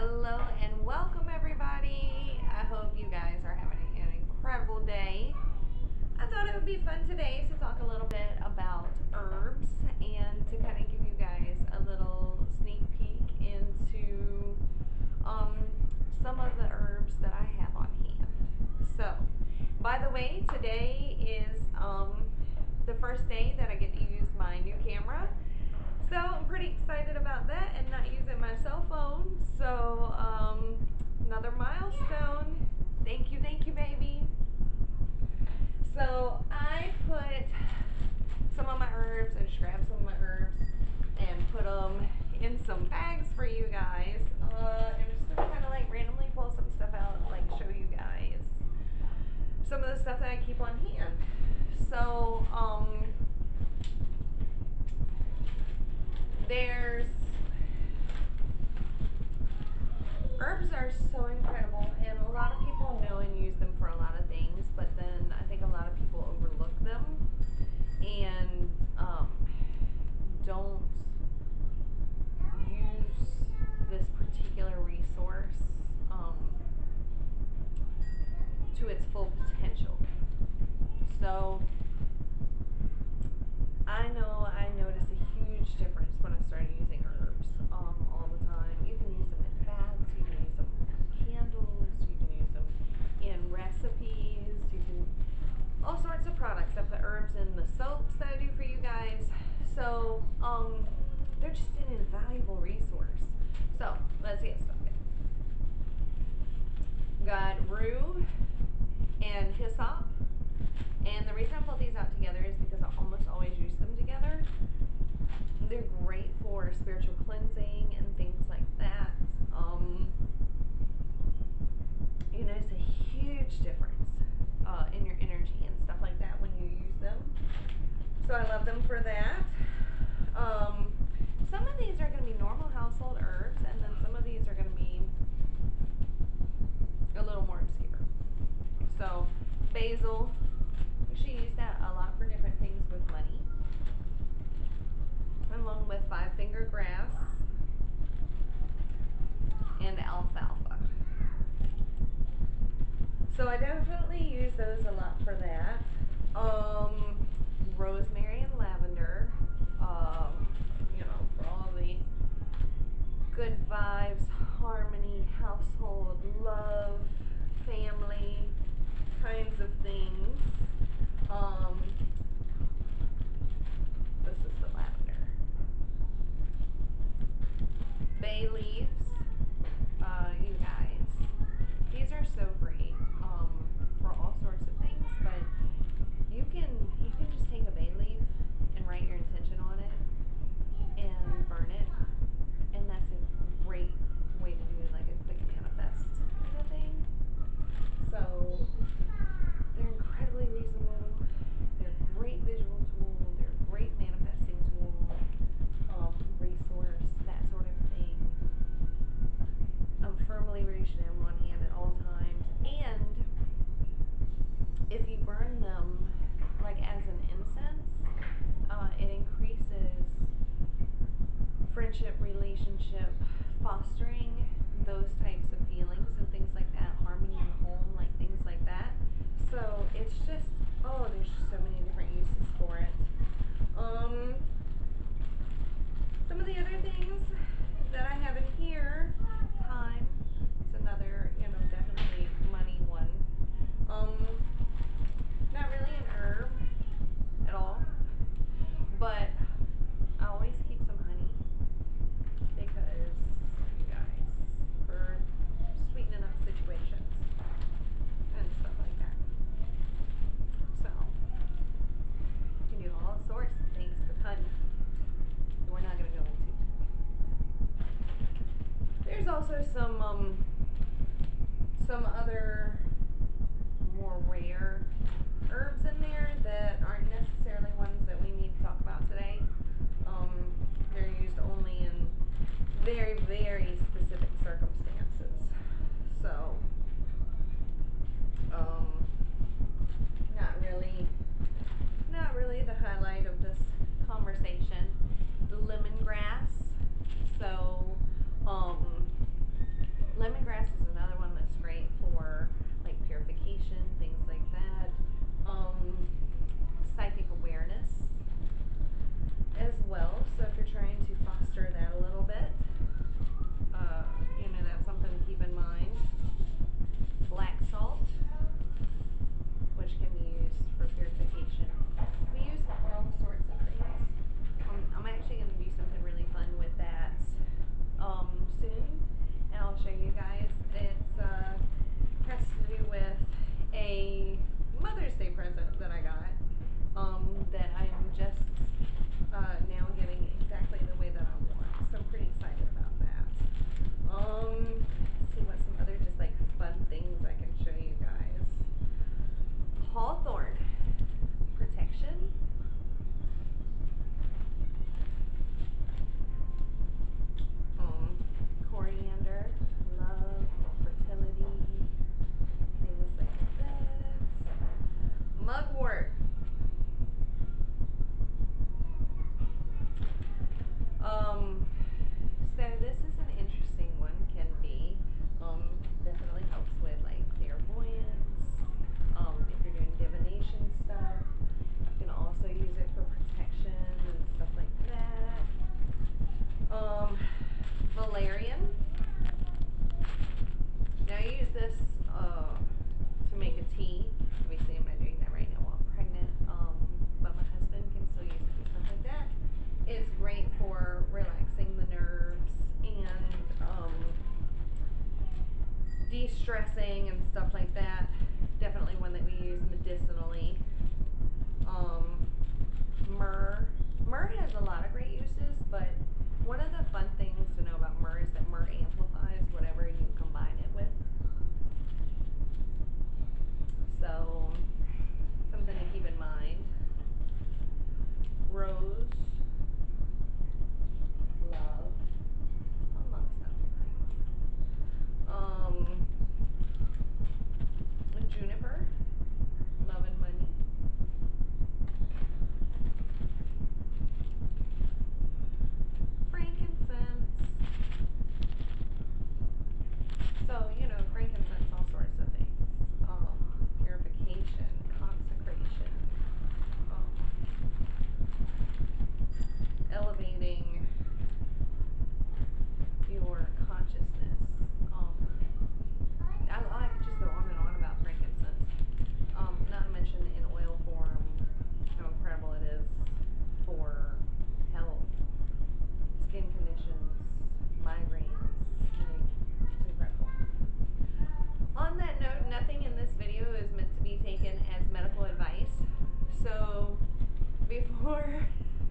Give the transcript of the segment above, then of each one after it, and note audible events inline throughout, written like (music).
Hello and welcome everybody. I hope you guys are having an incredible day. I thought it would be fun today to talk a little bit about herbs and to kind of give you guys a little sneak peek into um, some of the herbs that I have on hand. So, by the way, today is um, the first day that I get to use my new camera. So I'm pretty excited about that and not using my cell phone. So um, another milestone. Thank you, thank you, baby. So I put some of my herbs, I just grabbed some of my herbs and put them in some bags for you guys. Uh, I'm just gonna kind of like randomly pull some stuff out and like show you guys some of the stuff that I keep on hand. So, um, there's herbs are so incredible and a lot of people know and use them for a lot of things but then i think a lot of people overlook them and um, don't use this particular resource um, to its full potential so I know I notice a huge difference when I started using herbs um, all the time. You can use them in baths, you can use them in candles, you can use them in recipes, you can all sorts of products. I put herbs in the soaps that I do for you guys. So um, they're just an invaluable resource. So let's get started. Got rue and hyssop. And the reason I pulled these out together is because I almost always use them together. They're great for spiritual cleansing and things like that. Um, you notice a huge difference uh, in your energy and stuff like that when you use them. So I love them for that. Um, some of these are going to be normal household herbs, and then some of these are going to be a little more obscure. So basil, actually use that a lot for different things with money. Along with five finger grass and alfalfa. So I definitely use those a lot for that. Um, rosemary and lavender. Um, you know, for all the good vibes, harmony, household, love, family kinds of things. Um, this is the lavender. Bay leaves, uh, you guys. These are so great um, for all sorts of things, but you can you can just take a bay leaf and write your intention on it and burn it, and that's a great way to do like a quick manifest kind of thing. So they're incredibly reasonable. They're a great visual tool. They're a great manifesting tool, um, resource, that sort of thing. I'm firmly reaching them on hand at all times. And if you burn them like as an incense, uh, it increases friendship, relationship, fostering those types of feelings and things like that, harmony in home, like things like that. So it's just, oh, there's just so many different uses for it. Um, some of the other things that I have in here, thyme. It's another, you know, definitely money one. Um, not really an herb at all, but I always keep some honey because you guys for sweetening up situations and stuff like that. So you can do all sorts of things with honey. that We're not gonna go into. There's also some um and stuff like that. Definitely one that we use medicinally. Um, myrrh. Myrrh has a lot of great uses, but one of the fun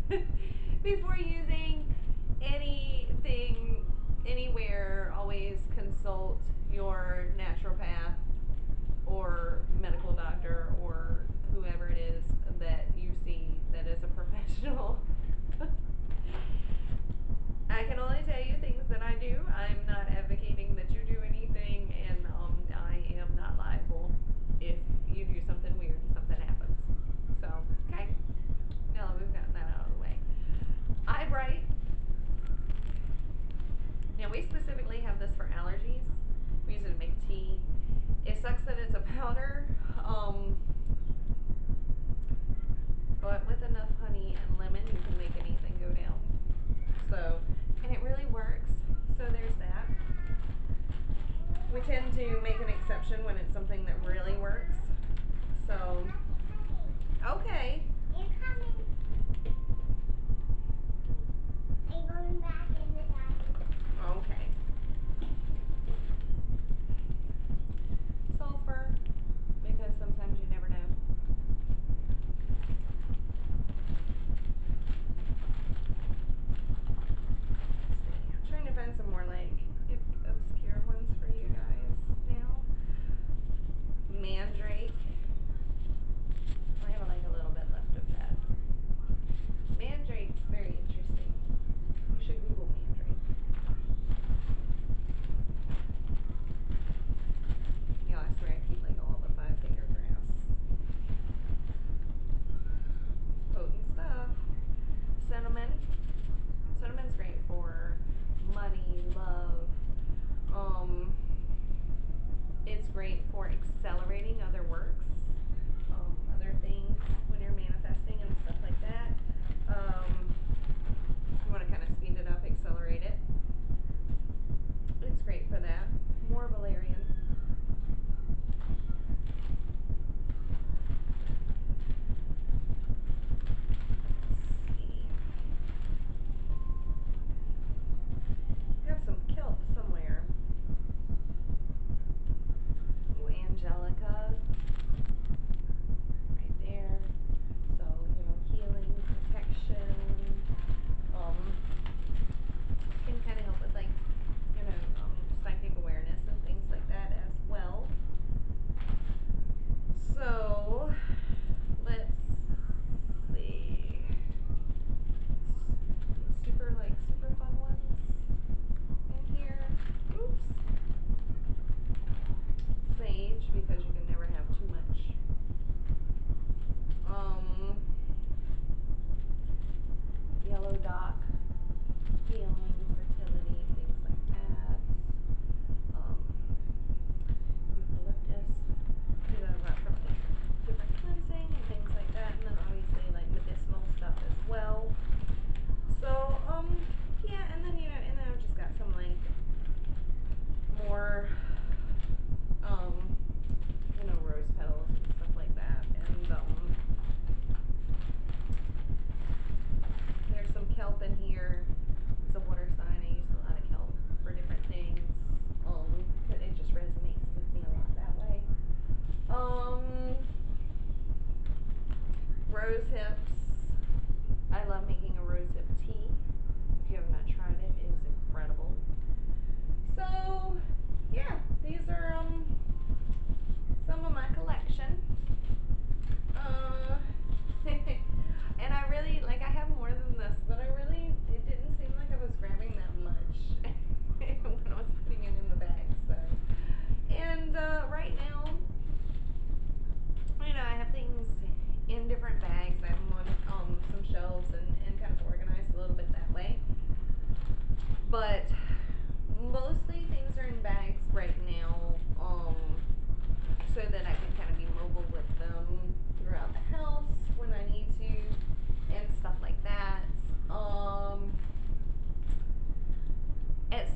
(laughs) before using anything anywhere, always consult your naturopath or medical doctor or whoever it is that you see that is a professional.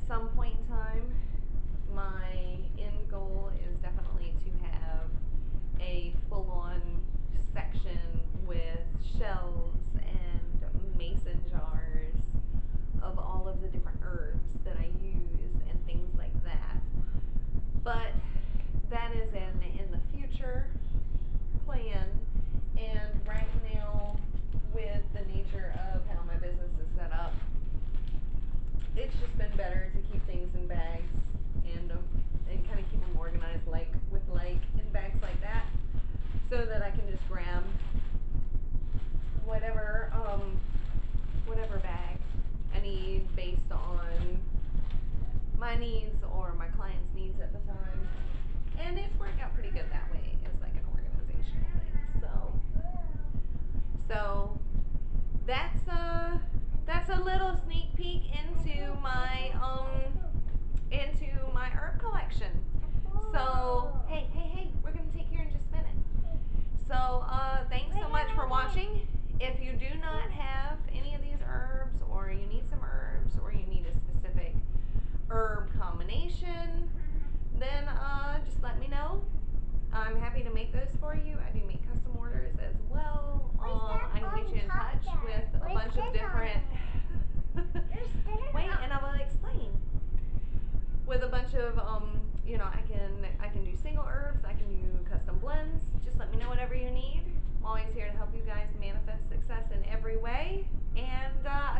Some point in time, my end goal is definitely to have a full on section with shelves and mason jars of all of the different herbs that I use and things like that. But that is in in the future plan and right now with the nature of how my business is set up it's just been better to keep things in bags and um, and kind of keep them organized like with like in bags like that so that I can just grab whatever um whatever bag I need based on my needs or my client's needs at the time. And it's worked out pretty good that way as like an organizational thing. So so that's a that's a little sneak peek into my um into my herb collection. So hey hey hey, we're gonna take care in just a minute. So uh thanks so much for watching. If you do not have any of these herbs or you need some herbs or you need a specific herb combination, then uh just let me know. I'm happy to make those for you. I do different. Wait, and I will explain. With a bunch of, um, you know, I can I can do single herbs, I can do custom blends. Just let me know whatever you need. I'm always here to help you guys manifest success in every way, and uh,